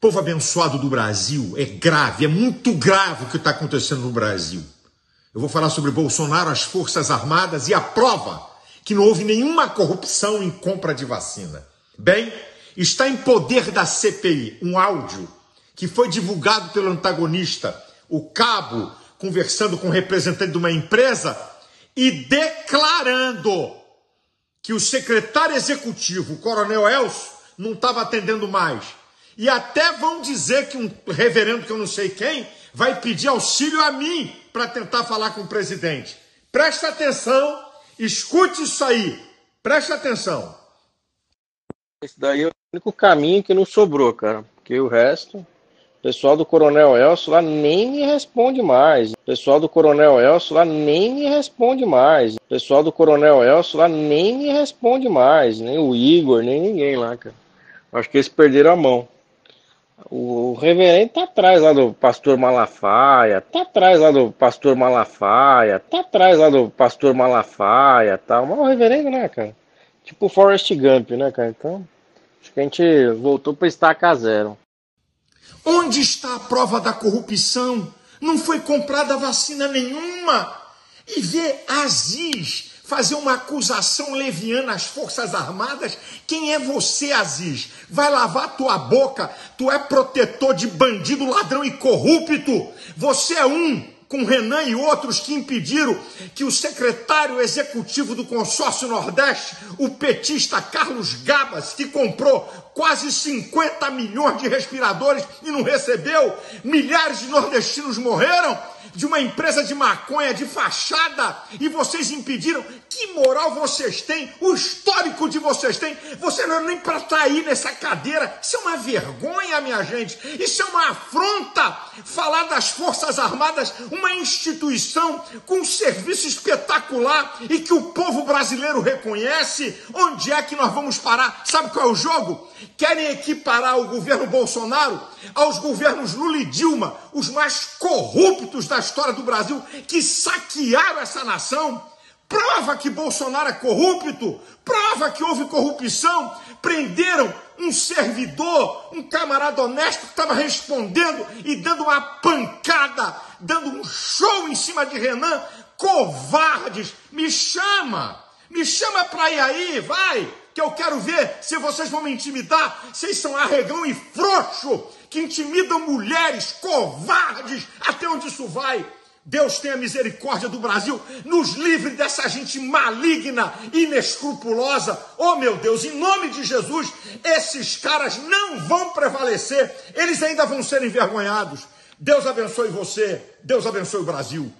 Povo abençoado do Brasil, é grave, é muito grave o que está acontecendo no Brasil. Eu vou falar sobre Bolsonaro, as Forças Armadas e a prova que não houve nenhuma corrupção em compra de vacina. Bem, está em poder da CPI um áudio que foi divulgado pelo antagonista, o cabo, conversando com um representante de uma empresa e declarando que o secretário executivo, o coronel Elcio, não estava atendendo mais e até vão dizer que um reverendo que eu não sei quem vai pedir auxílio a mim para tentar falar com o presidente. Preste atenção, escute isso aí. Preste atenção. Esse daí é o único caminho que não sobrou, cara. Porque o resto, o pessoal do Coronel Elcio lá nem me responde mais. O pessoal do Coronel Elcio lá nem me responde mais. O pessoal do Coronel Elcio lá nem me responde mais. Nem o Igor, nem ninguém lá, cara. Acho que eles perderam a mão. O reverendo tá atrás lá do pastor Malafaia, tá atrás lá do pastor Malafaia, tá atrás lá do pastor Malafaia, tal. Mas o reverendo, né, cara? Tipo Forrest Gump, né, cara? Então, acho que a gente voltou para estaca zero. Onde está a prova da corrupção? Não foi comprada vacina nenhuma. E vê Aziz fazer uma acusação leviana às Forças Armadas? Quem é você, Aziz? Vai lavar tua boca? Tu é protetor de bandido, ladrão e corrupto. Você é um com Renan e outros que impediram que o secretário executivo do consórcio Nordeste, o petista Carlos Gabas, que comprou quase 50 milhões de respiradores e não recebeu, milhares de nordestinos morreram de uma empresa de maconha de fachada e vocês impediram. Que moral vocês têm? O histórico de vocês têm? Você não é nem para estar tá aí nessa cadeira. Isso é uma vergonha, minha gente. Isso é uma afronta. Falar das Forças Armadas, uma instituição com um serviço espetacular e que o povo brasileiro reconhece. Onde é que nós vamos parar? Sabe qual é o jogo? Querem equiparar o governo Bolsonaro aos governos Lula e Dilma, os mais corruptos da história do Brasil, que saquearam essa nação. Prova que Bolsonaro é corrupto, prova que houve corrupção. Prenderam um servidor, um camarada honesto que estava respondendo e dando uma pancada, dando um show em cima de Renan. Covardes, me chama, me chama para ir aí, vai, que eu quero ver se vocês vão me intimidar. Vocês são arregão e frouxo, que intimidam mulheres, covardes, até onde isso vai? Deus tenha misericórdia do Brasil, nos livre dessa gente maligna, inescrupulosa. Oh meu Deus, em nome de Jesus, esses caras não vão prevalecer, eles ainda vão ser envergonhados. Deus abençoe você, Deus abençoe o Brasil.